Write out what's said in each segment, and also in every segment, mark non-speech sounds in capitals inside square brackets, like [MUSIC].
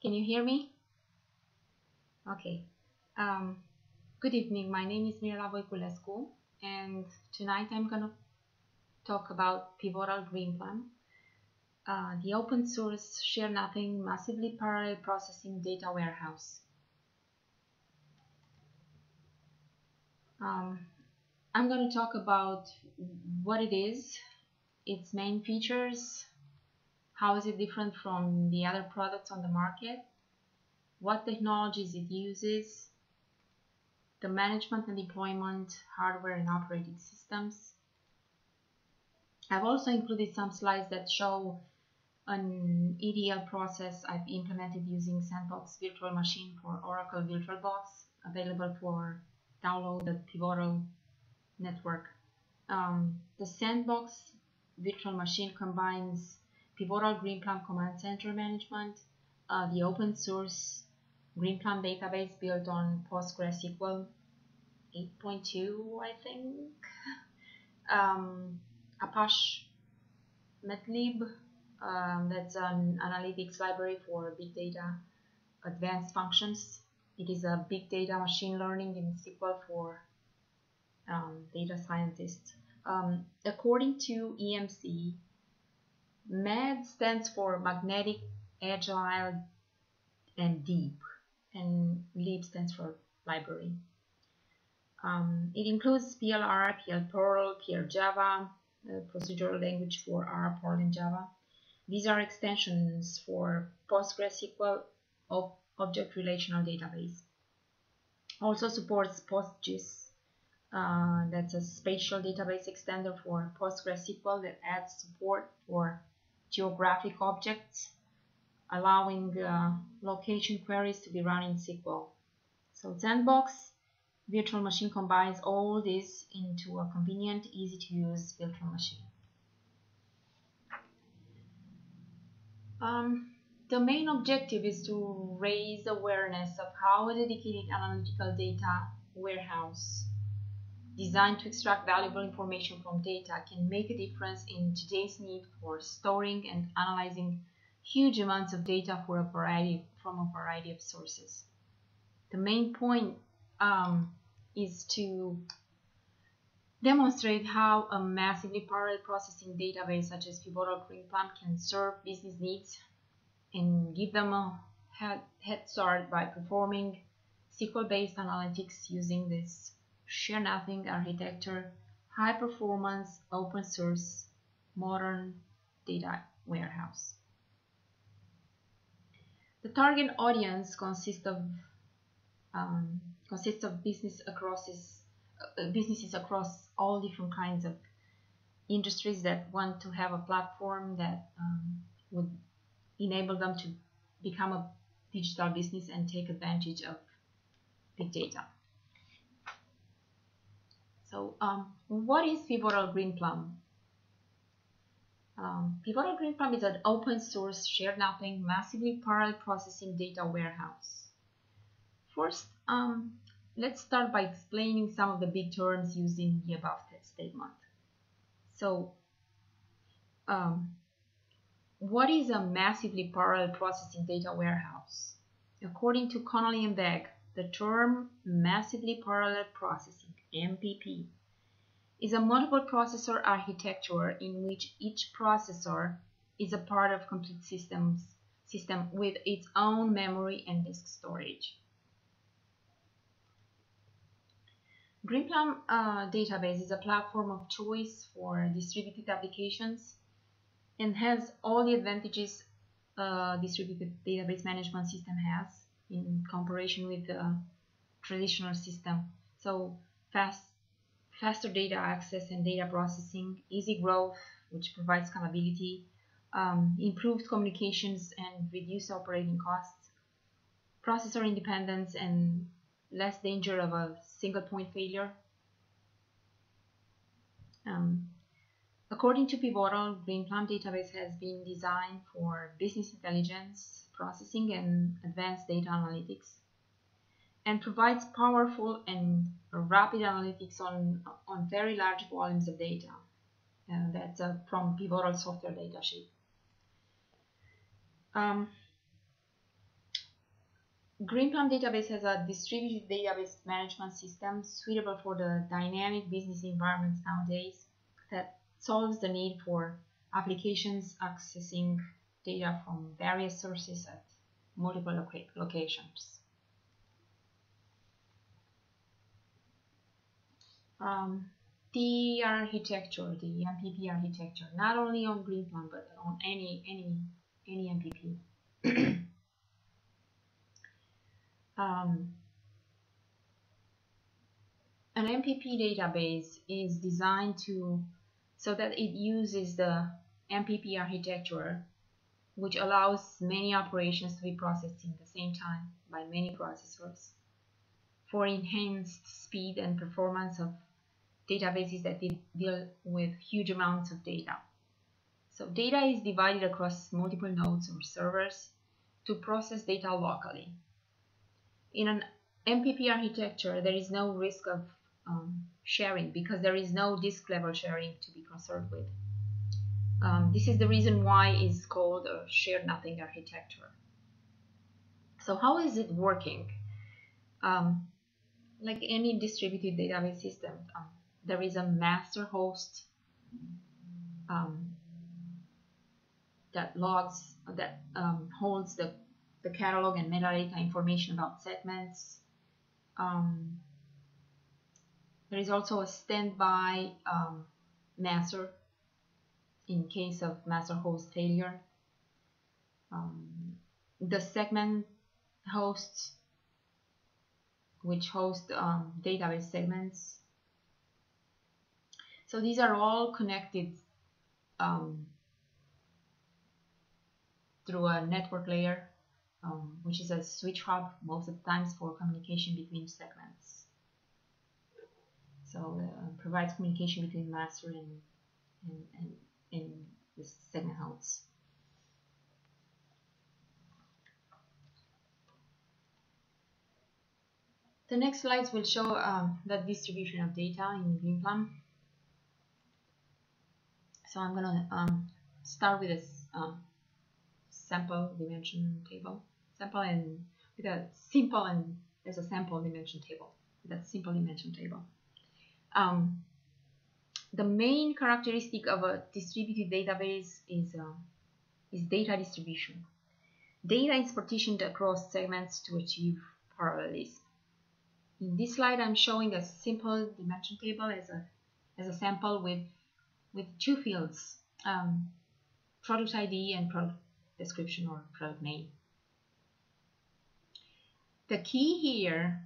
Can you hear me? Okay. Um, good evening. My name is Mirela Voiculescu, and tonight I'm going to talk about Pivotal Greenplum, uh, the open source share nothing massively parallel processing data warehouse. Um, I'm going to talk about what it is, its main features, how is it different from the other products on the market, what technologies it uses, the management and deployment, hardware and operating systems. I've also included some slides that show an ETL process I've implemented using Sandbox Virtual Machine for Oracle VirtualBox, available for download at Pivotal Network. Um, the Sandbox Virtual Machine combines Pivotal Greenplum Command Center Management, uh, the open source Greenplum database built on PostgreSQL 8.2, I think, [LAUGHS] um, Apache MADlib, um, that's an analytics library for big data advanced functions. It is a big data machine learning in SQL for um, data scientists. Um, according to EMC, MAD stands for Magnetic, Agile, and Deep, and lib stands for library. Um, it includes PLR, PL Perl, PL Java, procedural language for R, Perl, and Java. These are extensions for PostgreSQL Object Relational Database. Also supports PostGIS, uh, that's a spatial database extender for PostgreSQL that adds support for geographic objects, allowing uh, location queries to be run in SQL. So Sandbox virtual machine combines all this into a convenient, easy to use virtual machine. Um, the main objective is to raise awareness of how a dedicated analytical data warehouse designed to extract valuable information from data can make a difference in today's need for storing and analyzing huge amounts of data for a variety from a variety of sources. The main point um, is to demonstrate how a massively parallel processing database such as Pivotal Greenplum can serve business needs and give them a head, head start by performing SQL-based analytics using this share nothing architecture, high performance, open source, modern data warehouse. The target audience consists of um, consists of business across uh, businesses across all different kinds of industries that want to have a platform that um, would enable them to become a digital business and take advantage of big data. So um, what is Pivotal Greenplum? Um, Pivotal Greenplum is an open source, shared nothing, massively parallel processing data warehouse. First, um, let's start by explaining some of the big terms used in the above statement. So, um, what is a massively parallel processing data warehouse? According to Connolly and Begg, the term massively parallel processing MPP, is a multiple processor architecture in which each processor is a part of complete systems system with its own memory and disk storage. Greenplum uh, database is a platform of choice for distributed applications and has all the advantages uh, distributed database management system has in comparison with the traditional system. So fast, faster data access and data processing, easy growth, which provides scalability, um, improved communications and reduced operating costs, processor independence and less danger of a single point failure. Um, according to Pivotal, Greenplum database has been designed for business intelligence, processing, and advanced data analytics and provides powerful and rapid analytics on, on very large volumes of data. Uh, that's uh, from Pivotal software datasheet. Um, Greenplum database has a distributed database management system suitable for the dynamic business environments nowadays that solves the need for applications accessing data from various sources at multiple loca locations. Um, the architecture, the MPP architecture, not only on Greenplum but on any any any MPP. [CLEARS THROAT] um, an MPP database is designed to so that it uses the MPP architecture which allows many operations to be processed in the same time by many processors for enhanced speed and performance of databases that deal with huge amounts of data. So data is divided across multiple nodes or servers to process data locally. In an MPP architecture, there is no risk of um, sharing because there is no disk level sharing to be concerned with. Um, this is the reason why it's called a shared nothing architecture. So how is it working? Um, like any distributed database system, um, there is a master host um, that logs, that um, holds the, the catalog and metadata information about segments. Um, there is also a standby master in case of master host failure. Um, the segment hosts, which host um, database segments. So these are all connected um, through a network layer, um, which is a switch hub most of the times for communication between segments. So uh, provides communication between master and, and, and in the segment house. The next slides will show um, the distribution of data in Greenplum. So I'm going to um, start with this um, sample dimension table. Sample and with a simple and there's a sample dimension table. That simple dimension table. Um, the main characteristic of a distributed database is, uh, is data distribution. Data is partitioned across segments to achieve parallelism. In this slide, I'm showing a simple dimension table as a, as a sample with, with two fields, um, product ID and product description or product name. The key here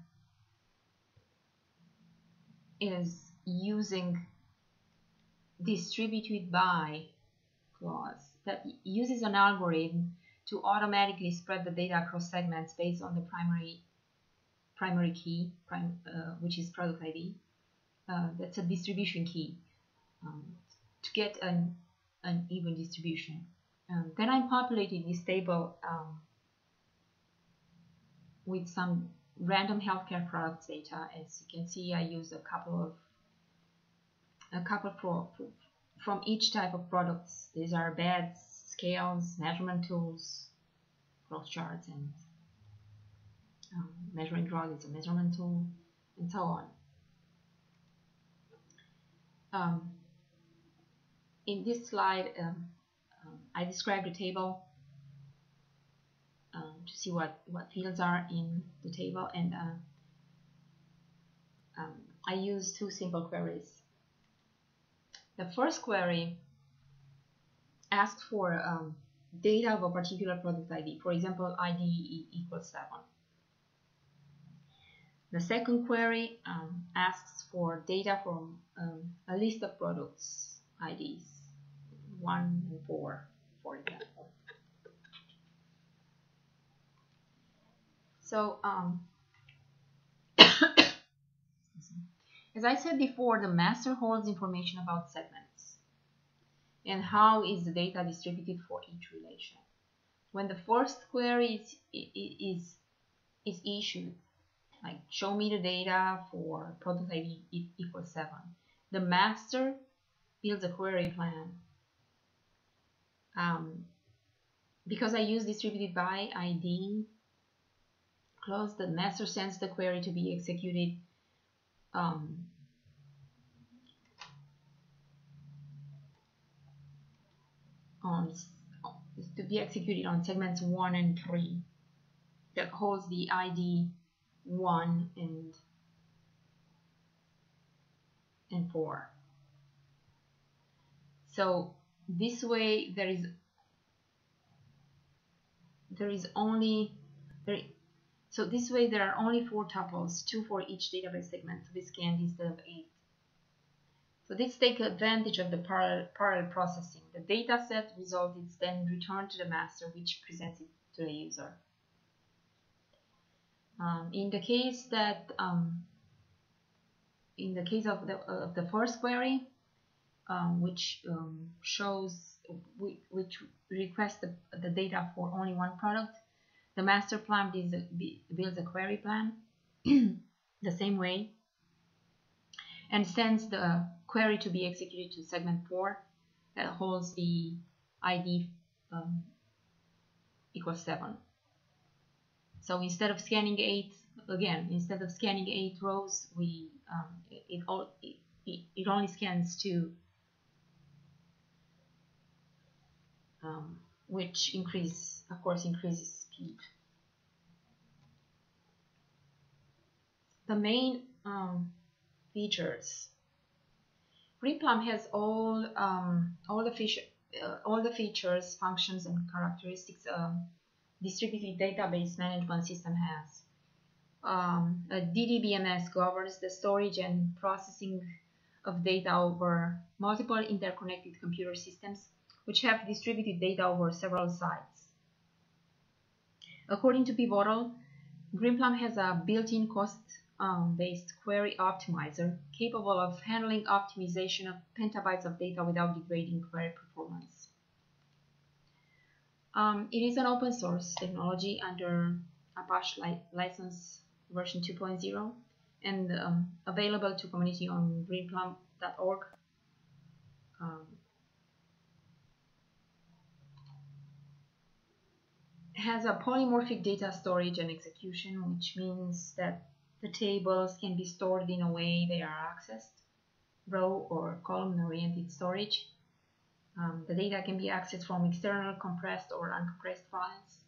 is using distributed by clause that uses an algorithm to automatically spread the data across segments based on the primary primary key, prime, uh, which is product ID. Uh, that's a distribution key um, to get an, an even distribution. Um, then I'm populating this table um, with some random healthcare products data. As you can see, I use a couple of a couple pro, from each type of products. These are beds, scales, measurement tools, growth charts, and um, measuring rod is a measurement tool, and so on. Um, in this slide, um, um I described the table um, to see what, what fields are in the table, and uh, um, I use two simple queries the first query asks for um, data of a particular product ID, for example, ID equals 7. The second query um, asks for data from a list of products IDs, 1 and 4, for example. So, um, [COUGHS] As I said before, the master holds information about segments and how is the data distributed for each relation. When the first query is, is, is issued, like show me the data for product ID equals 7, the master builds a query plan. Um, because I use distributed by ID, close. The master sends the query to be executed um, on to be executed on segments 1 and 3 that holds the ID 1 and and 4. So this way there is there is only there, so this way there are only four tuples, two for each database segment to be scanned instead of eight. So this takes advantage of the parallel, parallel processing. The data set result is then returned to the master, which presents it to the user. Um, in the case that, um, in the case of the, uh, the first query, um, which um, shows, which requests the, the data for only one product, the master plan builds a query plan [CLEARS THROAT] the same way and sends the query to be executed to segment 4 that holds the ID um, equals 7. So instead of scanning 8, again, instead of scanning 8 rows, we um, it, it, it, it only scans 2, um, which increase, of course, increases speed. The main um, features Greenplum has all um, all the feature uh, all the features, functions, and characteristics um, distributed database management system has. Um, a DDBMS governs the storage and processing of data over multiple interconnected computer systems, which have distributed data over several sites. According to Pivotal, Greenplum has a built-in cost um, based query optimizer capable of handling optimization of petabytes of data without degrading query performance. Um, it is an open source technology under Apache li license version 2.0 and um, available to community on greenplum.org. Um, has a polymorphic data storage and execution, which means that the tables can be stored in a way they are accessed, row or column-oriented storage. Um, the data can be accessed from external compressed or uncompressed files.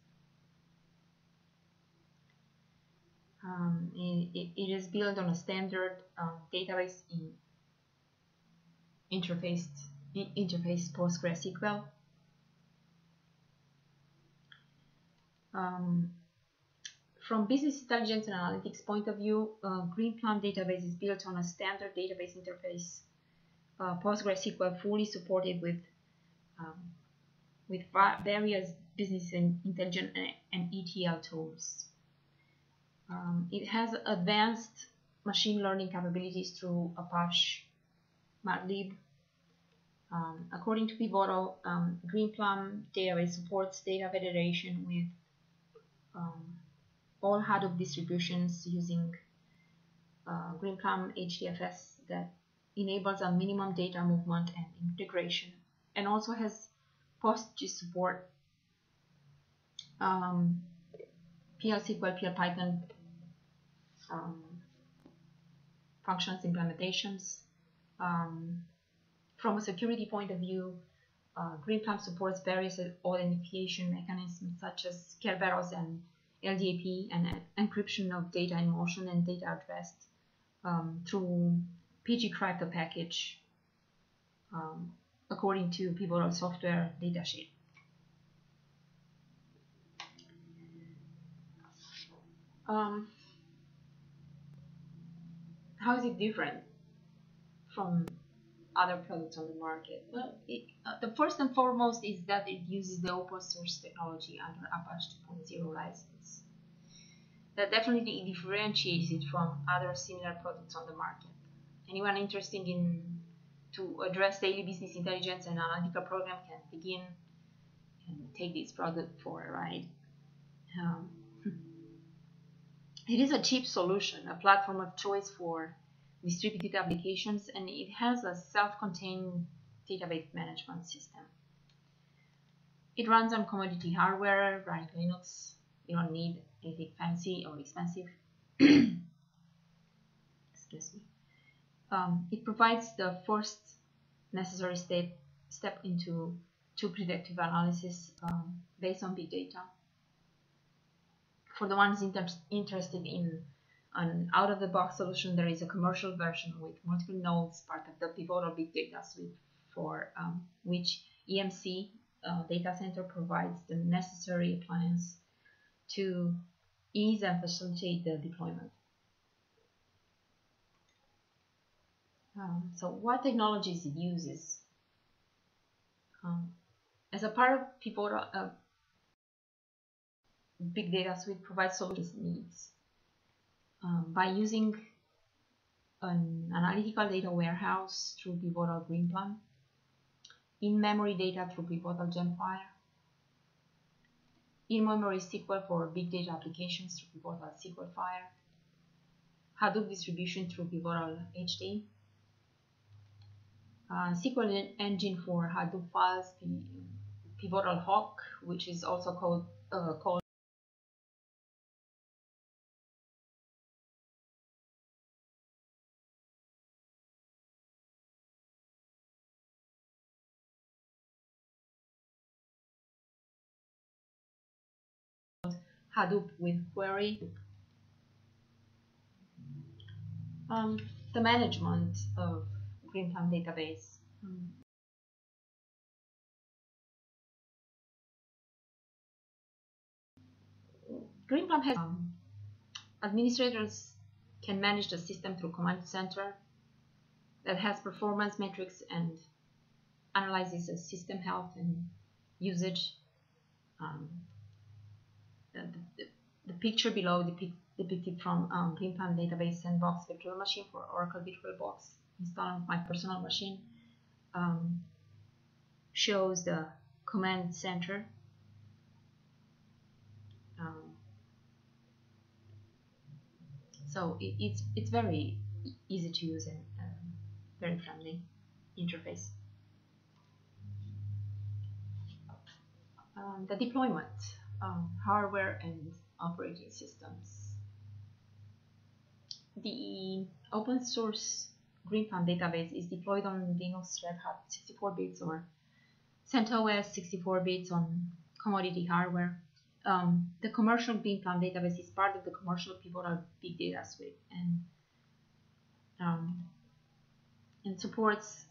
Um, it, it is built on a standard um, database in interface, interface PostgreSQL. Um, from business intelligence and analytics point of view, uh, Greenplum database is built on a standard database interface. Uh, PostgreSQL fully supported with um, with various business and intelligence and, ETL tools. Um, it has advanced machine learning capabilities through Apache MADlib. Um, according to Pivotal, um, Greenplum database supports data federation with um, all Hadoop distributions using uh, Greenplum HDFS that enables a minimum data movement and integration and also has PostGIS support, um, PL PL Python um, functions implementations. Um, from a security point of view, uh, Greenplum supports various authentication mechanisms such as Kerberos and LDAP and encryption of data in motion and data addressed um, through pgcrypto package um, according to Pivotal Software datasheet. Um, how is it different from other products on the market? Well, it, uh, the first and foremost is that it uses the open source technology under Apache 2.0 license. That definitely differentiates it from other similar products on the market. Anyone interested in to address daily business intelligence and analytical program can begin and take this product for a ride. Um, [LAUGHS] it is a cheap solution, a platform of choice for distributed applications, and it has a self-contained database management system. It runs on commodity hardware, running Linux. You don't need anything fancy or expensive. [COUGHS] Excuse me. Um, it provides the first necessary step step into to predictive analysis um, based on big data. For the ones inter interested in an out-of-the-box solution, there is a commercial version with multiple nodes, part of the Pivotal Big Data Suite, for um, which EMC uh, data center provides the necessary appliance to ease and facilitate the deployment. Um, so what technologies it uses? Um, as a part of Pivotal, uh, Big Data Suite provides solutions needs um, by using an analytical data warehouse through Pivotal Greenplum, in-memory data through Pivotal Gemfire, in-memory SQL for big data applications through Pivotal SQL Fire, Hadoop distribution through Pivotal HD, uh, SQL engine for Hadoop files, Pivotal HAWQ, which is also called, uh, called Hadoop with query. Um, the management of Greenplum database. Um, Greenplum has um, administrators can manage the system through command center that has performance metrics and analyzes the system health and usage. Um, the, the, picture below depict, depicted from um, Greenplum database sandbox virtual machine for Oracle VirtualBox installed on my personal machine um, shows the command center. Um, so it, it's it's very easy to use and um, very friendly interface. Um, the deployment um, hardware and operating systems the open source Greenplum database is deployed on Linux Red Hat 64 bits or CentOS 64 bits on commodity hardware. Um, the commercial Greenplum database is part of the commercial Pivotal Big Data Suite and um, and supports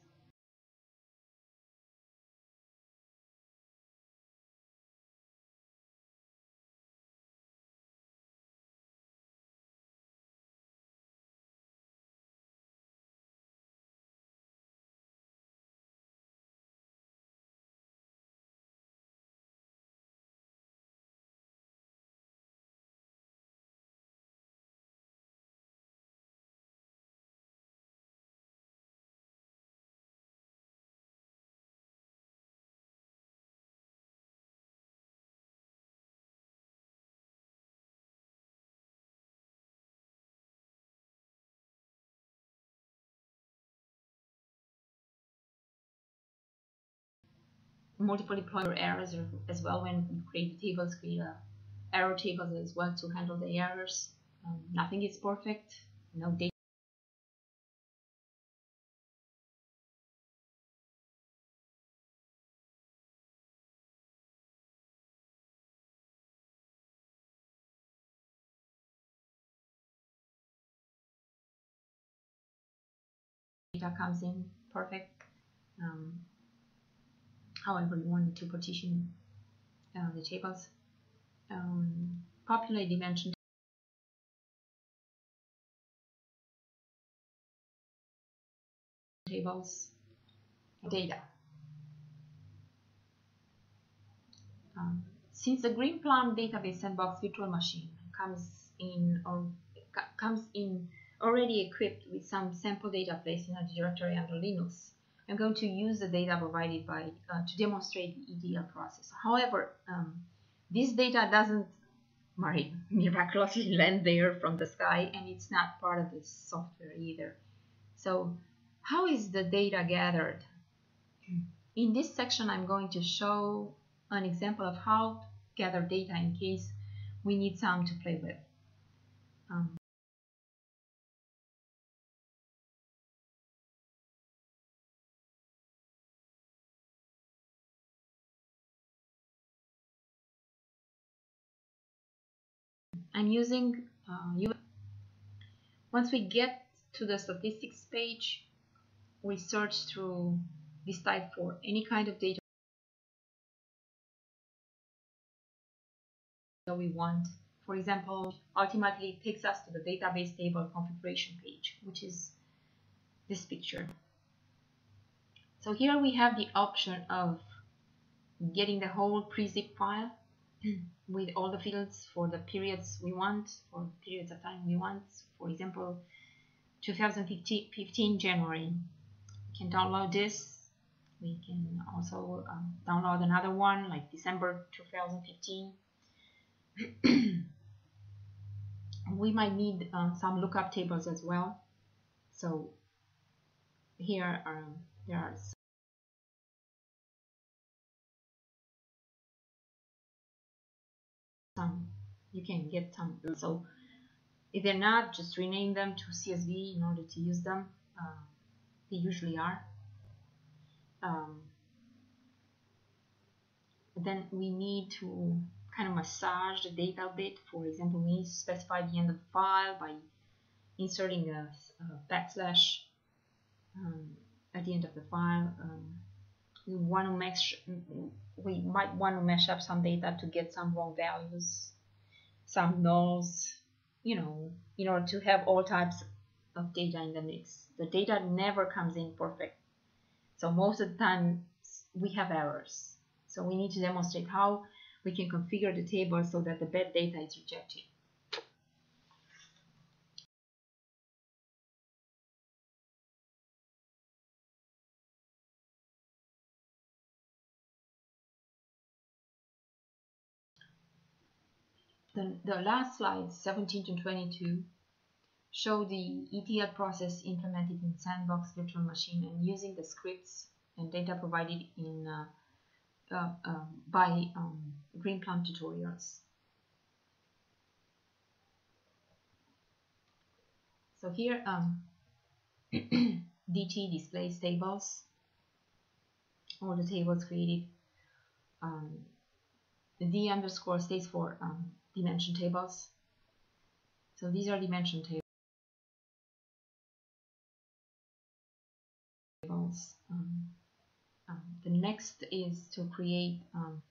multiple deployment errors as well when you create tables, create error tables as well to handle the errors. Um, nothing is perfect, no data. data comes in perfect. Um, however you want to partition uh, the tables. Um, popular dimension tables data. Um, since the Greenplum database sandbox virtual machine comes in or comes in already equipped with some sample data placed in a directory under Linux, I'm going to use the data provided by uh, to demonstrate the ETL process. However, um, this data doesn't [LAUGHS] miraculously land there from the sky and it's not part of the software either. So how is the data gathered? In this section, I'm going to show an example of how to gather data in case we need some to play with. Um, I'm using uh, once we get to the statistics page we search through this type for any kind of data that we want. For example ultimately it takes us to the database table configuration page which is this picture. So here we have the option of getting the whole pre-zip file [CLEARS THROAT] with all the fields for the periods we want, for periods of time we want. For example, 2015 January. We can download this. We can also um, download another one like December 2015. [CLEARS THROAT] we might need um, some lookup tables as well. So here are, there are some you can get some so if they're not just rename them to CSV in order to use them. Uh, they usually are. Um, then we need to kind of massage the data a bit. For example we need to specify the end of the file by inserting a, a backslash um, at the end of the file. Um, we want to mesh we might want to mesh up some data to get some wrong values some nulls you know in order to have all types of data in the mix. The data never comes in perfect. So most of the time we have errors. So we need to demonstrate how we can configure the table so that the bad data is rejected The, the last slides, 17 to 22, show the ETL process implemented in Sandbox virtual machine and using the scripts and data provided in uh, uh, uh, by um, Greenplum tutorials. So here, um, [CLEARS THROAT] DT displays tables, all the tables created. Um, the D underscore stays for um, dimension tables. So these are dimension tables. Um, um, the next is to create, um,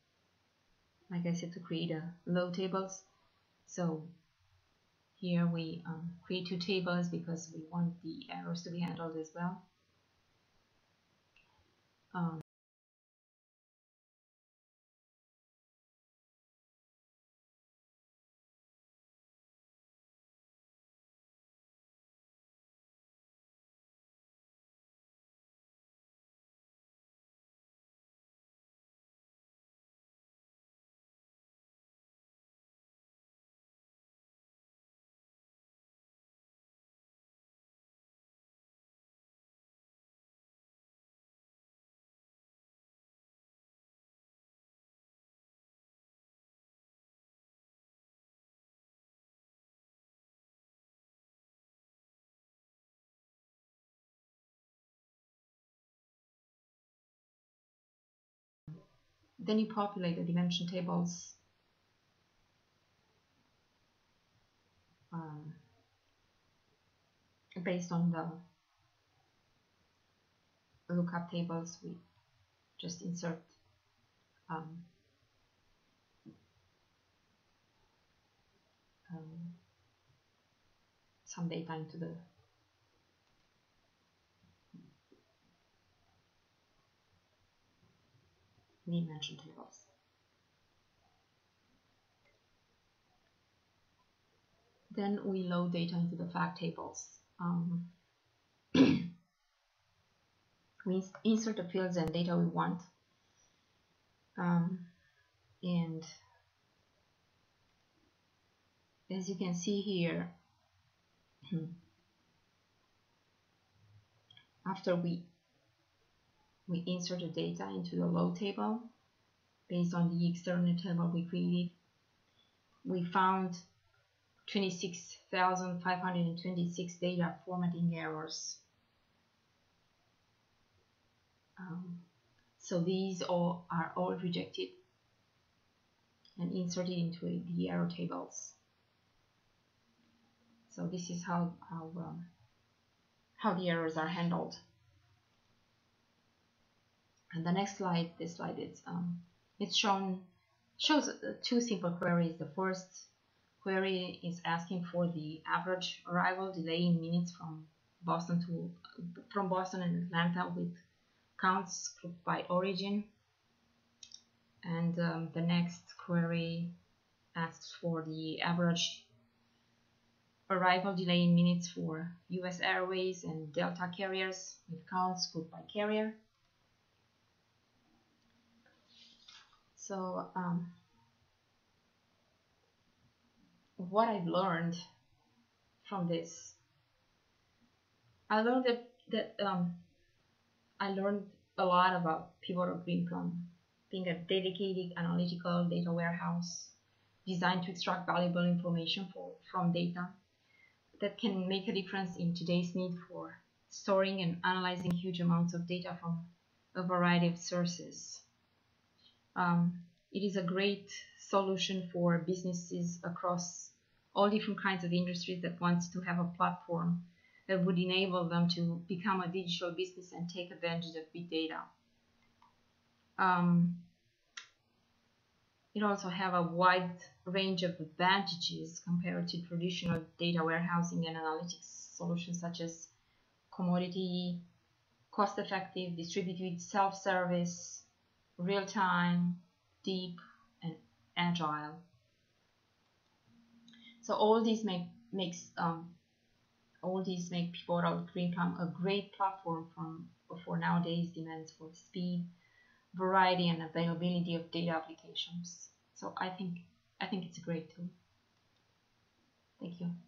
like I said, to create a low tables. So here we um, create two tables because we want the errors to be handled as well. Then you populate the dimension tables. Um, based on the lookup tables we just insert um, um, some data into the dimension tables. Then we load data into the fact tables. Um, [CLEARS THROAT] we insert the fields and data we want. Um, and as you can see here, [CLEARS THROAT] after we we insert the data into the load table based on the external table we created. we found 26,526 data formatting errors. Um, so these all are all rejected and inserted into the error tables. So this is how how um, how the errors are handled. And the next slide, this slide, it's um, it's shown shows two simple queries. The first query is asking for the average arrival delay in minutes from Boston to from Boston and Atlanta with counts grouped by origin. And um, the next query asks for the average arrival delay in minutes for US Airways and Delta carriers with counts grouped by carrier. So um, what I've learned from this, I learned that, that um, I learned a lot about Pivotal Greenplum being a dedicated analytical data warehouse designed to extract valuable information for, from data that can make a difference in today's need for storing and analyzing huge amounts of data from a variety of sources. Um, it is a great solution for businesses across all different kinds of industries that wants to have a platform that would enable them to become a digital business and take advantage of big data. Um, it also have a wide range of advantages compared to traditional data warehousing and analytics solutions such as commodity, cost-effective, distributed self-service, real-time, deep, and agile. So all these make makes um, all these make Pivotal Greenplum a great platform from for nowadays demands for speed, variety, and availability of data applications. So I think I think it's a great tool. Thank you.